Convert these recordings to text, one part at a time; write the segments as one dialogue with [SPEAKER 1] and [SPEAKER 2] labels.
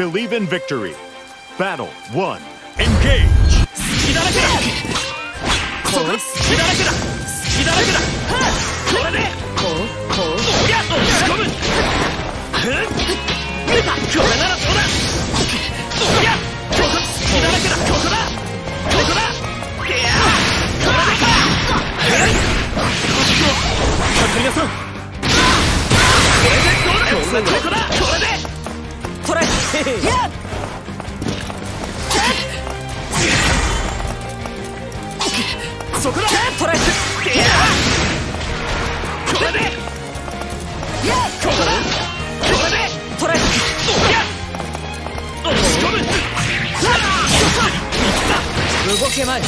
[SPEAKER 1] Believe in victory. Battle 1. Engage!
[SPEAKER 2] 隙だらけだこう隙だらけだ隙だらけだこれでこうこうおりゃ押し込むこれならどうだおりゃここ隙だらけだここだ動けまい。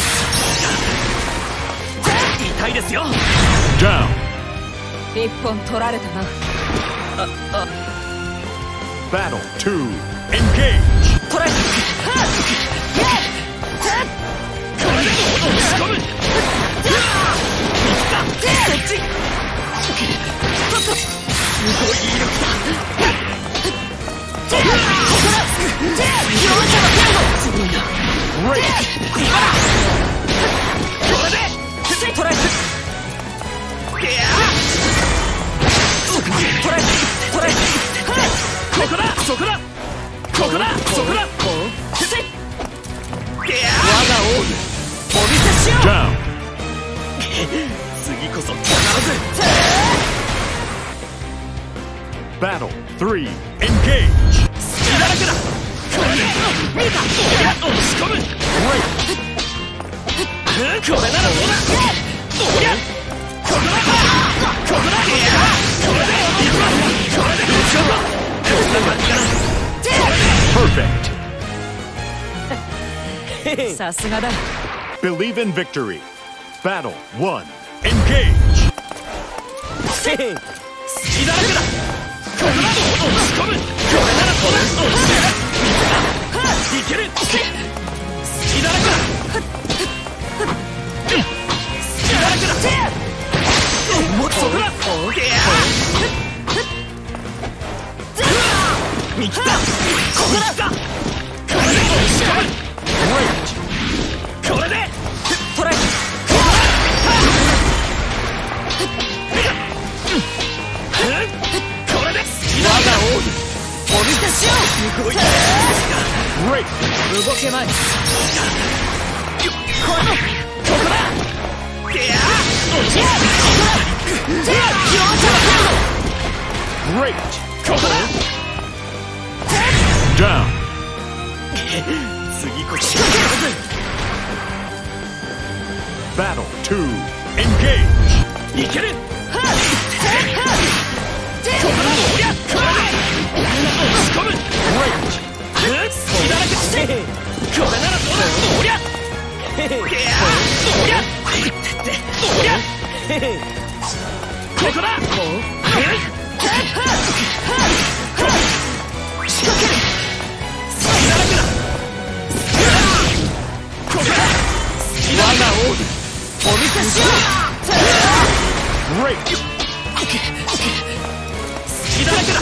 [SPEAKER 2] 痛いですよ。
[SPEAKER 1] Down!
[SPEAKER 3] 一本取られたな。
[SPEAKER 1] Battle 2. Engage!
[SPEAKER 2] トライ。これでここだそこだいや我が王にお見せしよう!次こそ必ず。
[SPEAKER 1] Battle 3. Engage!
[SPEAKER 2] 隙だらけだ。これで見た押し込む!これならどうだ。おりゃここだ。ここだ。これでいくわこれで打ち込む
[SPEAKER 1] Perfect!
[SPEAKER 3] さすがだ
[SPEAKER 1] Believe in victory. Battle 1. Engage! Battle 2. Engage!
[SPEAKER 2] いけるここだおりゃこれで押し込む
[SPEAKER 1] Great!
[SPEAKER 2] 隙だらけしてこれならどうだおりゃいやおりゃおりゃここだ仕掛ける隙だらけだここだ隙だらけだお見せしよ
[SPEAKER 1] Great!
[SPEAKER 2] う隙だらけだ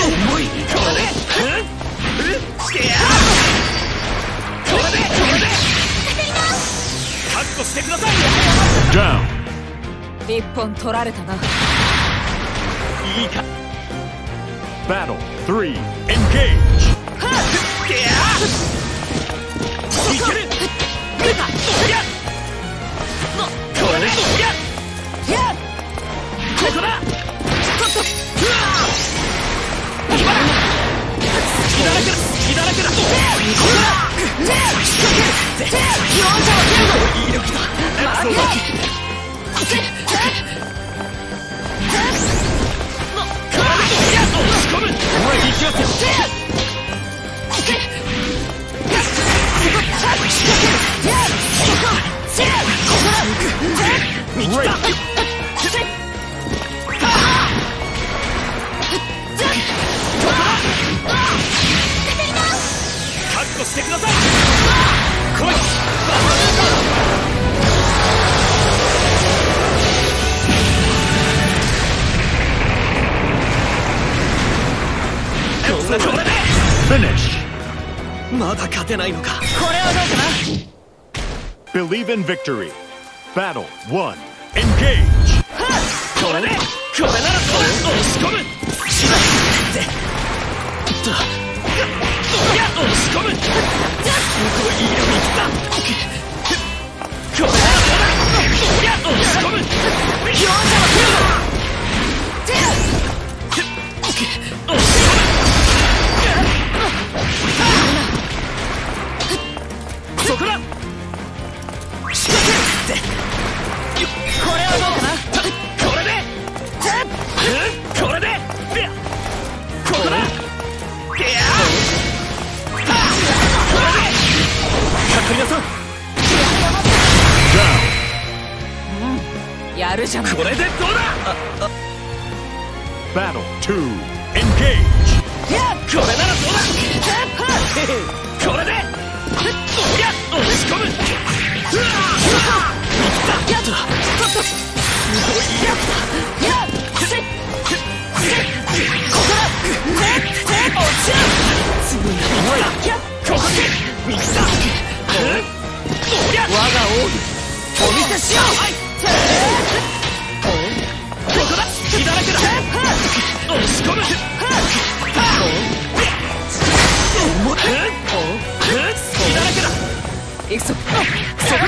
[SPEAKER 2] 重いこれでうんいやこれでこれで覚悟してください
[SPEAKER 1] Down!
[SPEAKER 3] 一本取られたない
[SPEAKER 2] いか
[SPEAKER 1] Battle 3. Engage!
[SPEAKER 2] いけるけ
[SPEAKER 1] Finish.
[SPEAKER 2] まだ勝てないのか
[SPEAKER 3] これはどうかな
[SPEAKER 1] ？Believe in victory. Battle 1. Engage.
[SPEAKER 2] これでこれならそう押し込む しまってとおりゃ押し込む
[SPEAKER 3] じゃない
[SPEAKER 2] これでどうだ
[SPEAKER 1] ？Battle 2. Engage.
[SPEAKER 2] これならどうだ？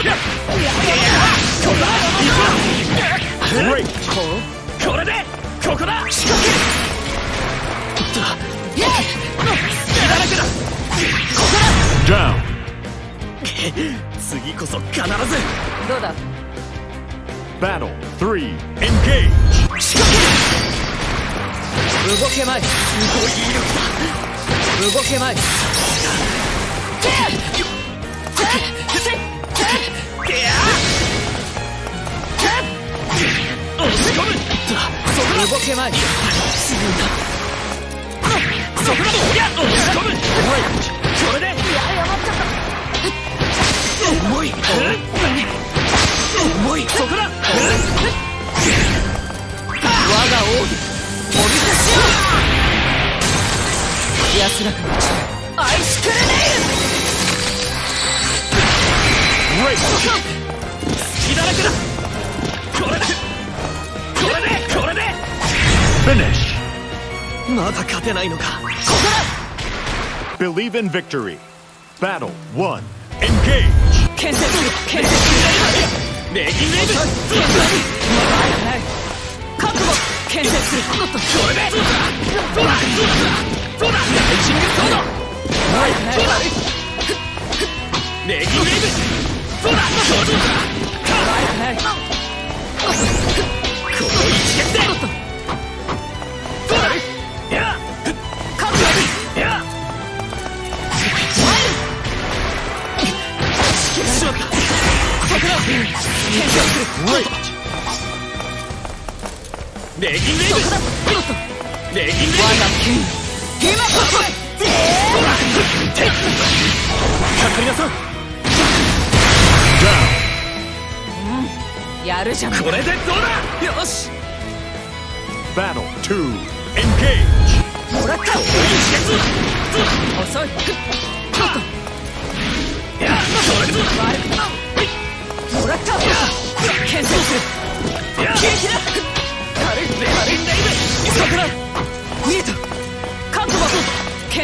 [SPEAKER 2] これでここだ仕掛けると血だらけだ
[SPEAKER 1] Down.
[SPEAKER 2] 次こそ必ず
[SPEAKER 3] どうだ
[SPEAKER 1] Battle 3. Engage.
[SPEAKER 2] 仕掛
[SPEAKER 3] 動けまい
[SPEAKER 2] すごい威力だ
[SPEAKER 3] 動けまい安らかにアイスクルネ
[SPEAKER 1] Great.
[SPEAKER 2] 血だらけだこれでこれでこれでまだ勝てないのか
[SPEAKER 1] Believe in victory. Battle 1. Engage.
[SPEAKER 3] イル牽制する牽制する
[SPEAKER 2] レギンレイブ
[SPEAKER 3] ない覚悟牽制する
[SPEAKER 2] これでどうだどうだライジングソードレギンレイブそうだそうだこの一撃でどうだ。いや
[SPEAKER 3] 覚悟
[SPEAKER 2] いやしまった
[SPEAKER 3] 桜変身する
[SPEAKER 2] レギンレイブレギンレイブ
[SPEAKER 3] 我が剣今こそ
[SPEAKER 2] かかりなさい
[SPEAKER 3] やるじゃない。
[SPEAKER 2] これでどうだ！よし
[SPEAKER 1] ！Battle 2. Engage.
[SPEAKER 3] もらった。
[SPEAKER 2] 一撃
[SPEAKER 3] 遅いちょっと
[SPEAKER 2] いだ
[SPEAKER 3] もらった牽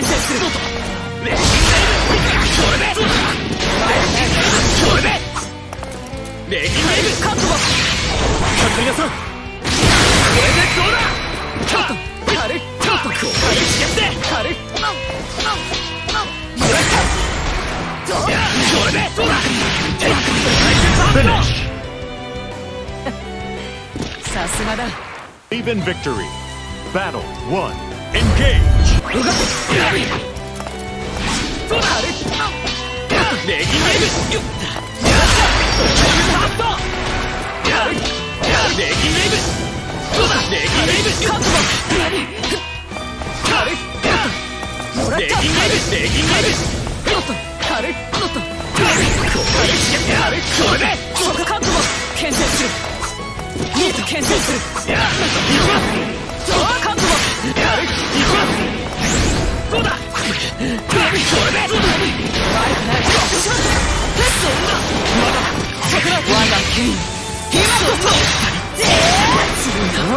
[SPEAKER 3] 制する。
[SPEAKER 2] いれでレギンレイブ
[SPEAKER 3] 覚悟
[SPEAKER 2] かかりなさいこれでどうだ？
[SPEAKER 3] ちょっと軽いちょっと
[SPEAKER 2] この一撃で
[SPEAKER 3] 軽いもらった
[SPEAKER 2] いやこれでどうだ
[SPEAKER 1] Finish.
[SPEAKER 3] さすがだ
[SPEAKER 1] Believe in victory. Battle 1. Engage.
[SPEAKER 2] そうだレギンレイブ
[SPEAKER 3] 軽い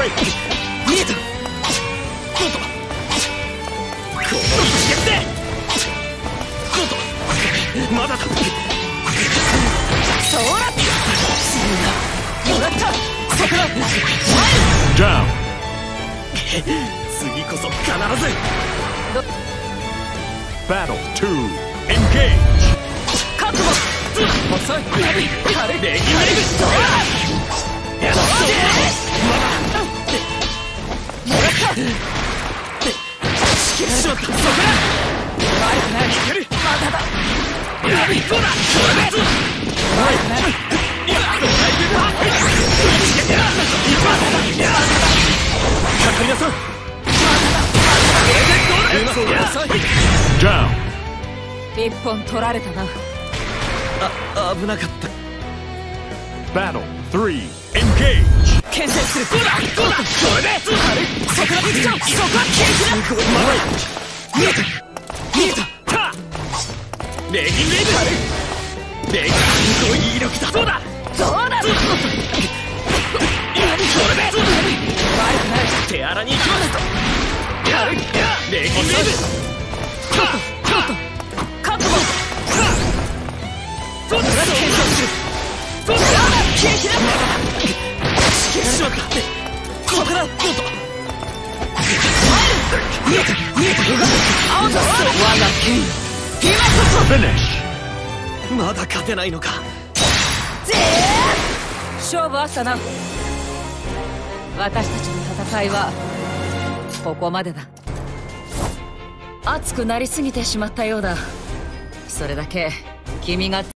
[SPEAKER 3] 見えたこ
[SPEAKER 2] の一撃でまだだ
[SPEAKER 3] そうだもらった桜
[SPEAKER 1] Down.
[SPEAKER 2] 次こそ必ず
[SPEAKER 1] Battle 2. Engage.
[SPEAKER 3] 覚悟細い軽い軽い
[SPEAKER 2] レギュレイブやっしまったそこだ
[SPEAKER 3] 悪くない
[SPEAKER 2] いける。
[SPEAKER 3] まだだ。
[SPEAKER 2] やる。そうだ。それで
[SPEAKER 3] 悪くない
[SPEAKER 2] かかりなさい
[SPEAKER 3] 遅い
[SPEAKER 1] Down.
[SPEAKER 3] 一本取られたな
[SPEAKER 2] あ危なかった
[SPEAKER 1] Battle 3. Engage.
[SPEAKER 3] 牽制する
[SPEAKER 2] そうだ。そうだ。それで
[SPEAKER 3] 桜木長そこは剣
[SPEAKER 2] すごいまだ。見えた見えたたレギュレイブレギュすごい威力だ。そうだ。
[SPEAKER 3] どうだ
[SPEAKER 2] まだ勝てないのか
[SPEAKER 3] 勝負あったな。私たちの戦いはここまでだ。熱くなりすぎてしまったようだ。それだけ君が